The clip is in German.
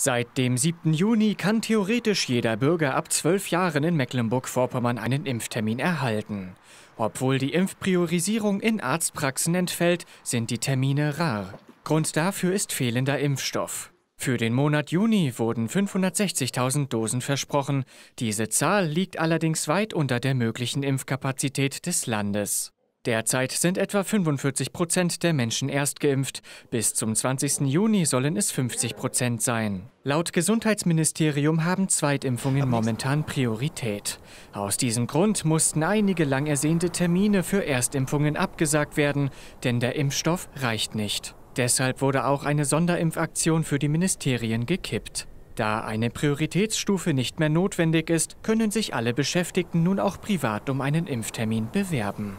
Seit dem 7. Juni kann theoretisch jeder Bürger ab 12 Jahren in Mecklenburg-Vorpommern einen Impftermin erhalten. Obwohl die Impfpriorisierung in Arztpraxen entfällt, sind die Termine rar. Grund dafür ist fehlender Impfstoff. Für den Monat Juni wurden 560.000 Dosen versprochen. Diese Zahl liegt allerdings weit unter der möglichen Impfkapazität des Landes. Derzeit sind etwa 45 Prozent der Menschen erstgeimpft. Bis zum 20. Juni sollen es 50 Prozent sein. Laut Gesundheitsministerium haben Zweitimpfungen momentan Priorität. Aus diesem Grund mussten einige lang ersehnte Termine für Erstimpfungen abgesagt werden, denn der Impfstoff reicht nicht. Deshalb wurde auch eine Sonderimpfaktion für die Ministerien gekippt. Da eine Prioritätsstufe nicht mehr notwendig ist, können sich alle Beschäftigten nun auch privat um einen Impftermin bewerben.